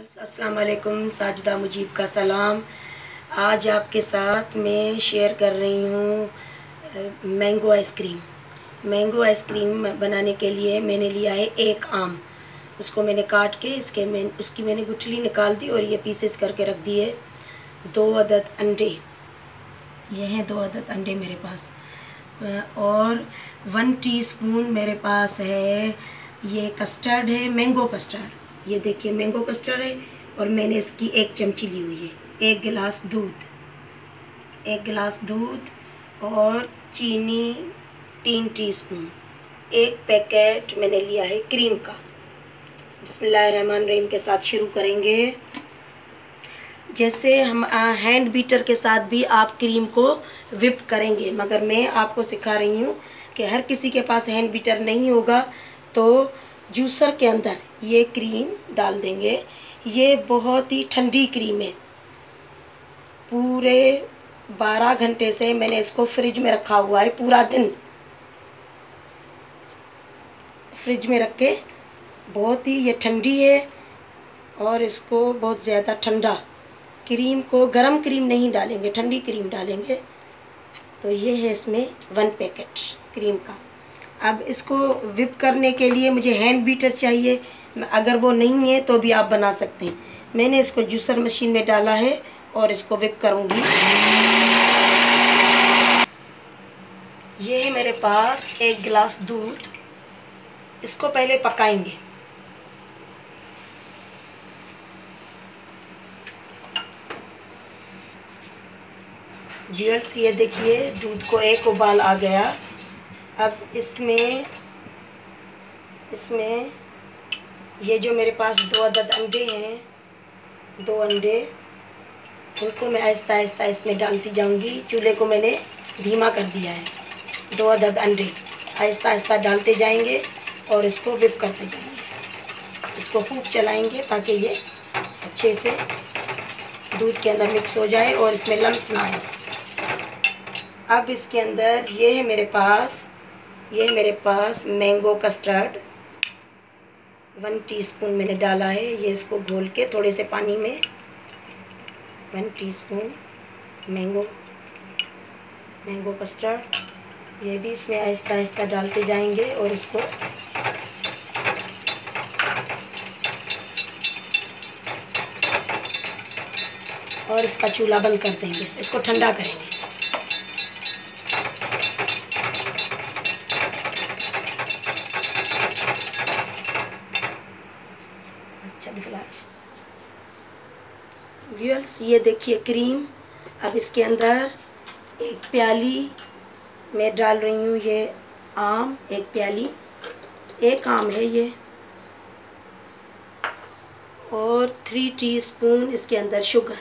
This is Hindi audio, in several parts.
व्यूअर्स अस्सलाम वालेकुम साजदा मुजीब का सलाम आज आपके साथ मैं शेयर कर रही हूँ मैंगो आइसक्रीम मैंगो आइसक्रीम बनाने के लिए मैंने लिया है एक आम। उसको मैंने काट के इसके मैं, उसकी मैंने गुठली निकाल दी और ये पीसेस करके रख दिए। दो अदद अंडे। ये हैं दो अदद अंडे मेरे पास। और वन टीस्पून मेरे पास है ये कस्टर्ड है मैंगो कस्टर्ड ये देखिए मैंगो कस्टर्ड है और मैंने इसकी एक चमची ली हुई है। एक गिलास दूध। एक गिलास दूध और चीनी तीन टीस्पून एक पैकेट मैंने लिया है क्रीम का। बसमान रहीम के साथ शुरू करेंगे। जैसे हम हैंड बीटर के साथ भी आप क्रीम को विप करेंगे, मगर मैं आपको सिखा रही हूँ कि हर किसी के पास हैंड बीटर नहीं होगा तो जूसर के अंदर ये क्रीम डाल देंगे। ये बहुत ही ठंडी क्रीम है। पूरे बारह घंटे से मैंने इसको फ्रिज में रखा हुआ है पूरा दिन। फ्रिज में रख के बहुत ही ये ठंडी है और इसको बहुत ज़्यादा ठंडा क्रीम को गरम क्रीम नहीं डालेंगे, ठंडी क्रीम डालेंगे। तो ये है इसमें वन पैकेट क्रीम का। अब इसको विप करने के लिए मुझे हैंड बीटर चाहिए। अगर वो नहीं है तो भी आप बना सकते हैं। मैंने इसको जूसर मशीन में डाला है और इसको विप करूँगी। ये है मेरे पास एक गिलास दूध। इसको पहले पकाएँगे। व्यूअर्स ये देखिए, दूध को एक उबाल आ गया। अब इसमें इसमें ये जो मेरे पास दो अदद अंडे हैं, दो अंडे, उनको मैं आहिस्ता आहिस्ता इसमें डालती जाऊँगी। चूल्हे को मैंने धीमा कर दिया है, दो अदद अंडे। आहिस्ता आहिस्ता डालते जाएँगे और इसको विप करते जाएँगे। इसको खूब चलाएँगे ताकि ये अच्छे से दूध के अंदर मिक्स हो जाए और इसमें लम्स ना आए। अब इसके अंदर ये है मेरे पास ये मेरे पास मैंगो कस्टर्ड वन टीस्पून मैंने डाला है। ये इसको घोल के थोड़े से पानी में one teaspoon mango mango custard ये भी इसमें आहिस्ता आहिस्ता डालते जाएँगे और इसको और इसका चूल्हा बंद कर देंगे। इसको ठंडा करेंगे। व्यूअर्स ये देखिए क्रीम अब इसके अंदर एक प्याली मैं डाल रही हूँ ये आम, एक प्याली, एक आम है ये. और थ्री टीस्पून इसके अंदर शुगर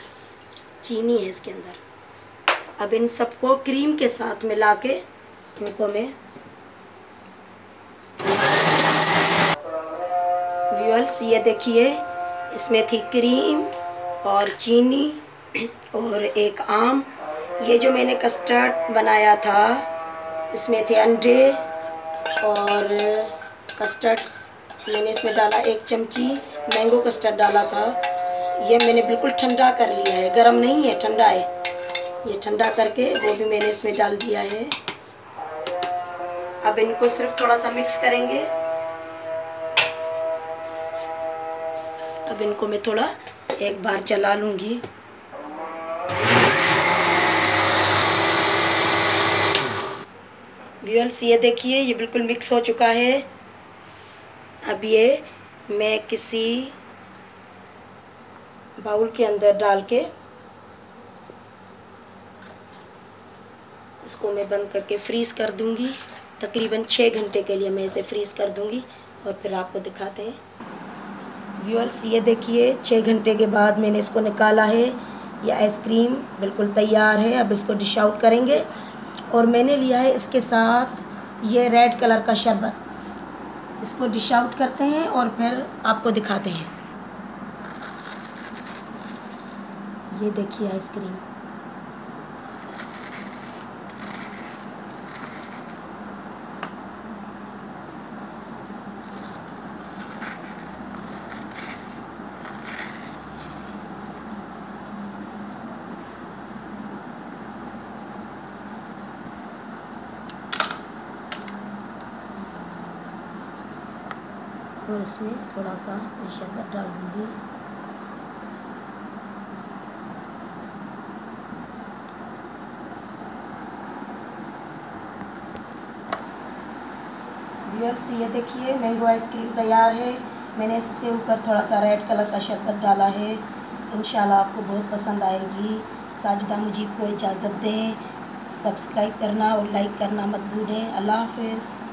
चीनी है इसके अंदर. अब इन सबको क्रीम के साथ मिला के इनको मैं व्यूअर्स ये देखिए, इसमें थी क्रीम और चीनी और एक आम। ये जो मैंने कस्टर्ड बनाया था, इसमें थे अंडे और कस्टर्ड मैंने इसमें डाला एक चमची मैंगो कस्टर्ड डाला था। ये मैंने बिल्कुल ठंडा कर लिया है। गरम नहीं है, ठंडा है। ये ठंडा करके वो भी मैंने इसमें डाल दिया है। अब इनको सिर्फ़ थोड़ा सा मिक्स करेंगे। अब इनको मैं थोड़ा एक बार चला लूँगी। व्यूअर्स ये देखिए, ये बिल्कुल मिक्स हो चुका है। अब ये मैं किसी बाउल के अंदर डाल के इसको मैं बंद करके फ्रीज़ कर दूँगी। तकरीबन छः घंटे के लिए मैं इसे फ्रीज़ कर दूँगी और फिर आपको दिखाते हैं। व्यूअर्स ये देखिए छः घंटे के बाद मैंने इसको निकाला है। ये आइसक्रीम बिल्कुल तैयार है, अब इसको डिश आउट करेंगे। और मैंने लिया है इसके साथ ये रेड कलर का शरबत। इसको डिश आउट करते हैं और फिर आपको दिखाते हैं। ये देखिए आइसक्रीम। और इसमें थोड़ा सा शरबत डाल दूँगी। ये देखिए मैंगो आइसक्रीम तैयार है। मैंने इसके ऊपर थोड़ा सा रेड कलर का शरबत डाला है। इन आपको बहुत पसंद आएगी। साजिदा मुजीब को इजाज़त दें। सब्सक्राइब करना और लाइक करना मत भूलें। अल्लाह हाफिज़।